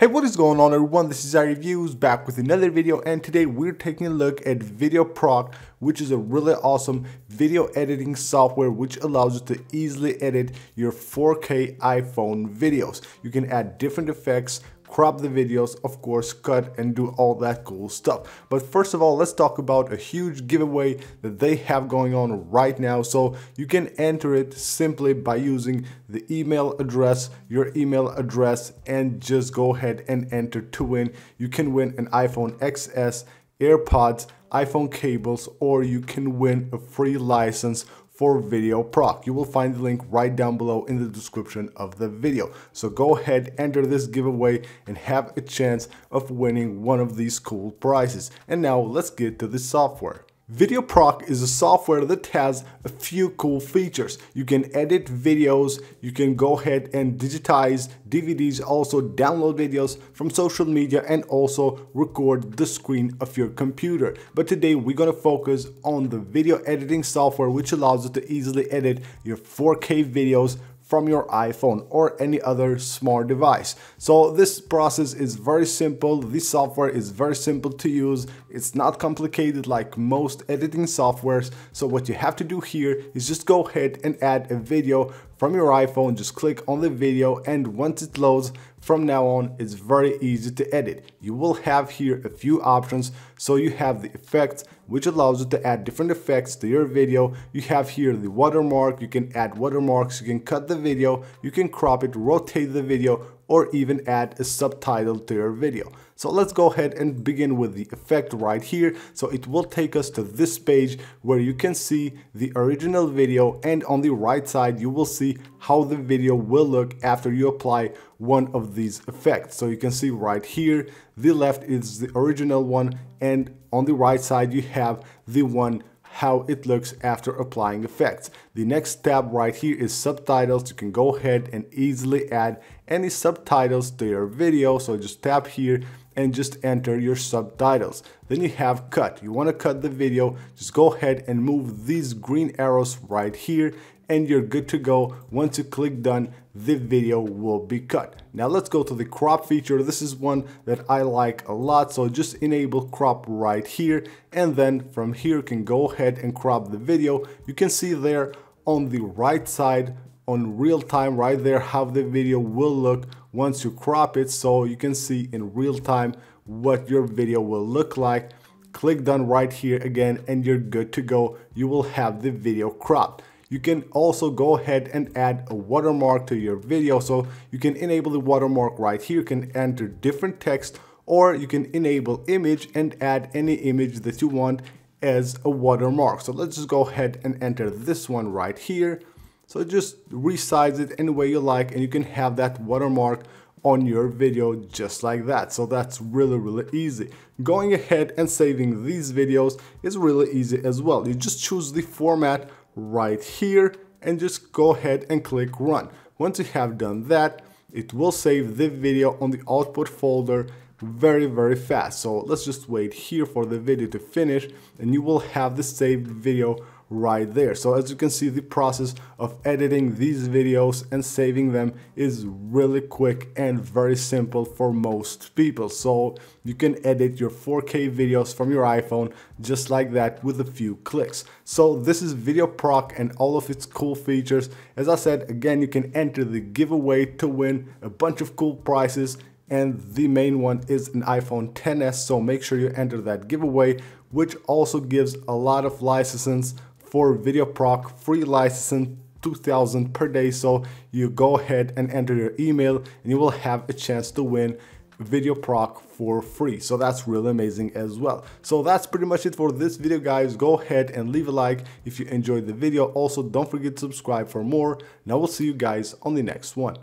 Hey what is going on everyone this is iReviews back with another video and today we're taking a look at VideoProc which is a really awesome video editing software which allows you to easily edit your 4K iPhone videos. You can add different effects, crop the videos, of course, cut and do all that cool stuff. But first of all, let's talk about a huge giveaway that they have going on right now. So you can enter it simply by using the email address, your email address, and just go ahead and enter to win. You can win an iPhone XS, AirPods, iPhone cables, or you can win a free license for VideoProc. You will find the link right down below in the description of the video. So go ahead, enter this giveaway and have a chance of winning one of these cool prizes. And now let's get to the software. VideoProc is a software that has a few cool features. You can edit videos, you can go ahead and digitize DVDs, also download videos from social media and also record the screen of your computer. But today we're gonna focus on the video editing software which allows you to easily edit your 4K videos from your iPhone or any other smart device. So this process is very simple. This software is very simple to use. It's not complicated like most editing softwares. So what you have to do here is just go ahead and add a video from your iPhone. Just click on the video and once it loads, from now on, it's very easy to edit. You will have here a few options. So you have the effects, which allows you to add different effects to your video. You have here the watermark. You can add watermarks. You can cut the video. You can crop it, rotate the video, or even add a subtitle to your video. So let's go ahead and begin with the effect right here. So it will take us to this page where you can see the original video and on the right side you will see how the video will look after you apply one of these effects. So you can see right here, the left is the original one and on the right side you have the one how it looks after applying effects. The next tab right here is subtitles. You can go ahead and easily add any subtitles to your video. So just tap here and just enter your subtitles. Then you have cut. You want to cut the video, just go ahead and move these green arrows right here and you're good to go. Once you click done, the video will be cut. Now let's go to the crop feature. This is one that I like a lot. So just enable crop right here. And then from here, you can go ahead and crop the video. You can see there on the right side on real time right there how the video will look once you crop it. So you can see in real time what your video will look like. Click done right here again and you're good to go. You will have the video cropped. You can also go ahead and add a watermark to your video. So you can enable the watermark right here. You can enter different text or you can enable image and add any image that you want as a watermark so let's just go ahead and enter this one right here so just resize it any way you like and you can have that watermark on your video just like that. So that's really, really easy. Going ahead and saving these videos is really easy as well. You just choose the format right here and just go ahead and click run. Once you have done that, it will save the video on the output folder very very fast so let's just wait here for the video to finish and you will have the saved video right there. So as you can see, the process of editing these videos and saving them is really quick and very simple for most people. So you can edit your 4K videos from your iPhone just like that with a few clicks. So this is VideoProc and all of its cool features. As I said, again, you can enter the giveaway to win a bunch of cool prizes and the main one is an iPhone 10s so make sure you enter that giveaway which also gives a lot of licenses for VideoProc free licensing 2000 per day. So you go ahead and enter your email and you will have a chance to win VideoProc for free. So that's really amazing as well. So that's pretty much it for this video guys. Go ahead and leave a like if you enjoyed the video. Also don't forget to subscribe for more. And I will see you guys on the next one